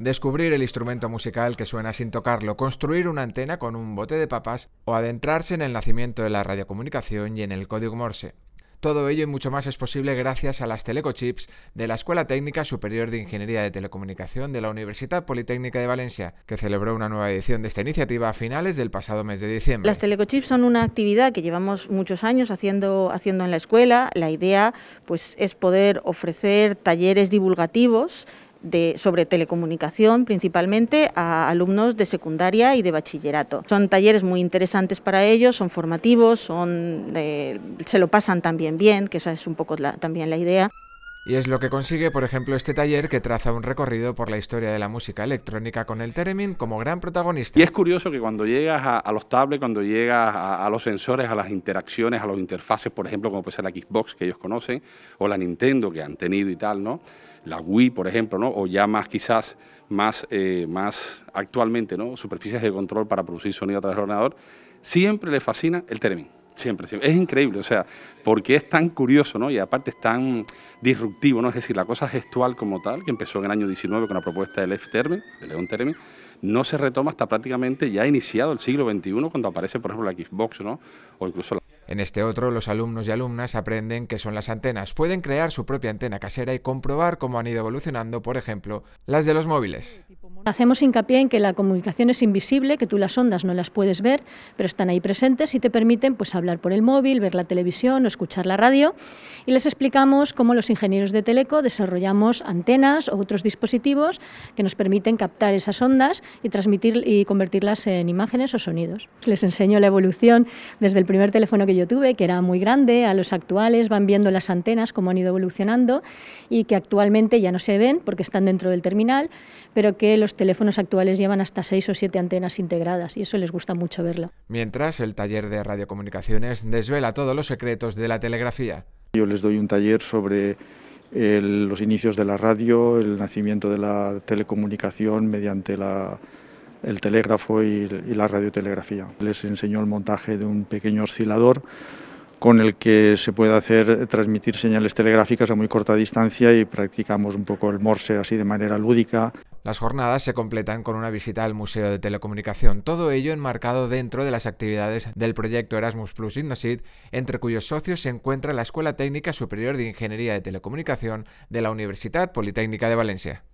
descubrir el instrumento musical que suena sin tocarlo, construir una antena con un bote de papas o adentrarse en el nacimiento de la radiocomunicación y en el código Morse. Todo ello y mucho más es posible gracias a las telecochips de la Escuela Técnica Superior de Ingeniería de Telecomunicación de la Universidad Politécnica de Valencia, que celebró una nueva edición de esta iniciativa a finales del pasado mes de diciembre. Las telecochips son una actividad que llevamos muchos años haciendo, haciendo en la escuela. La idea pues, es poder ofrecer talleres divulgativos sobre telecomunicación principalmente a alumnos de secundaria y de bachillerato. Son talleres muy interesantes para ellos, son formativos, son, eh, se lo pasan también bien, que esa es un poco también la idea. Y es lo que consigue, por ejemplo, este taller que traza un recorrido por la historia de la música electrónica con el Teremin como gran protagonista. Y es curioso que cuando llegas a, los tablets, cuando llegas a, los sensores, a las interacciones, a los interfaces, por ejemplo, como puede ser la Xbox que ellos conocen, o la Nintendo que han tenido y tal, ¿no? La Wii, por ejemplo, ¿no? O ya más quizás más, eh, más actualmente, ¿no? Superficies de control para producir sonido a través del ordenador, siempre le fascina el Teremin. Es increíble, o sea, porque es tan curioso, ¿no? Y aparte es tan disruptivo, ¿no? Es decir, la cosa gestual como tal, que empezó en el año 19 con la propuesta del F-Terme, de León Terme, no se retoma hasta prácticamente ya iniciado el siglo XXI, cuando aparece, por ejemplo, la Xbox, ¿no? O incluso la en este otro, los alumnos y alumnas aprenden qué son las antenas, pueden crear su propia antena casera y comprobar cómo han ido evolucionando, por ejemplo, las de los móviles. Hacemos hincapié en que la comunicación es invisible, que tú las ondas no las puedes ver, pero están ahí presentes y te permiten pues, hablar por el móvil, ver la televisión o escuchar la radio. Y les explicamos cómo los ingenieros de Teleco desarrollamos antenas o otros dispositivos que nos permiten captar esas ondas y transmitir y convertirlas en imágenes o sonidos. Les enseño la evolución desde el primer teléfono que yo tuve, que era muy grande, a los actuales, van viendo las antenas, cómo han ido evolucionando y que actualmente ya no se ven porque están dentro del terminal, pero que los teléfonos actuales llevan hasta seis o siete antenas integradas y eso les gusta mucho verlo. Mientras, el taller de radiocomunicaciones desvela todos los secretos de la telegrafía. Yo les doy un taller sobre los inicios de la radio, el nacimiento de la telecomunicación mediante el telégrafo y, y la radiotelegrafía. Les enseño el montaje de un pequeño oscilador con el que se puede hacer transmitir señales telegráficas a muy corta distancia y practicamos un poco el morse así de manera lúdica. Las jornadas se completan con una visita al Museo de Telecomunicación, todo ello enmarcado dentro de las actividades del proyecto Erasmus Plus Innosid, entre cuyos socios se encuentra la Escuela Técnica Superior de Ingeniería de Telecomunicación de la Universidad Politécnica de Valencia.